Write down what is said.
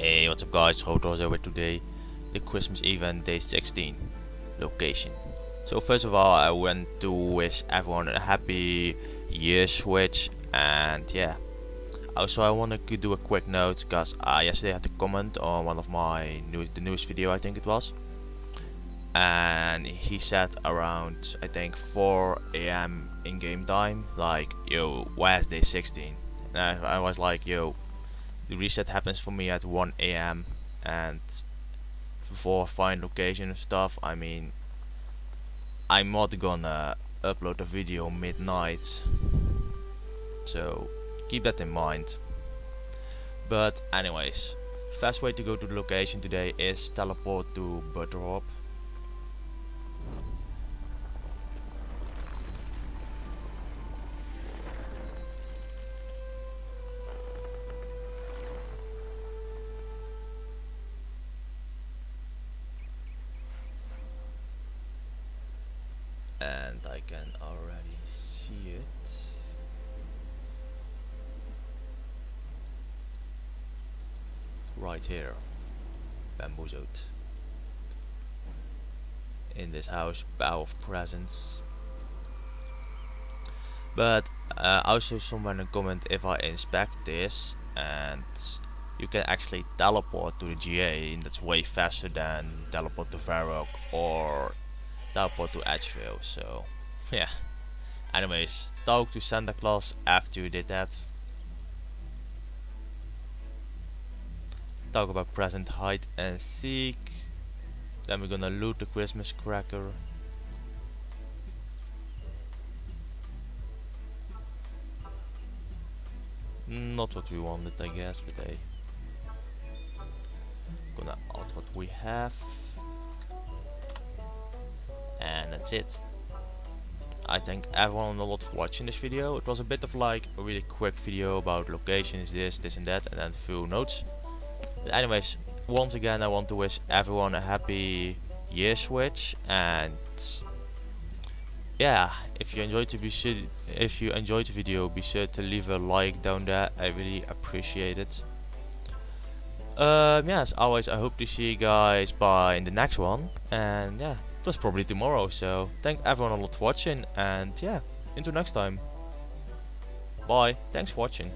Hey, what's up guys, Rotos over today, the Christmas event day 16, location. So first of all, I want to wish everyone a happy year switch and yeah. Also I want to do a quick note because uh, I yesterday had to comment on one of my new the newest video I think it was. And he said around I think 4 am in game time like yo where's day 16 and I, I was like yo the reset happens for me at 1 a.m. and for find location and stuff I mean I'm not gonna upload a video midnight so keep that in mind but anyways fast way to go to the location today is teleport to Burthorpe and I can already see it. Right here, bamboozled. In this house, bow of presence But uh, also someone in comment if I inspect this and you can actually teleport to the GA and that's way faster than teleport to Varrock or teleport to Edgeville, so yeah. Anyways, talk to Santa Claus after you did that. Talk about present hide and seek. Then we're gonna loot the Christmas cracker. Not what we wanted I guess, but hey. Gonna add what we have and that's it. I thank everyone a lot for watching this video. It was a bit of like a really quick video about locations, this, this and that, and then a few notes. But anyways, once again I want to wish everyone a happy year switch and yeah, if you enjoyed to be sure, if you enjoyed the video, be sure to leave a like down there. I really appreciate it. Um, yeah, as always, I hope to see you guys by in the next one, and yeah that's probably tomorrow. So thank everyone a lot for watching and yeah, until next time. Bye, thanks for watching.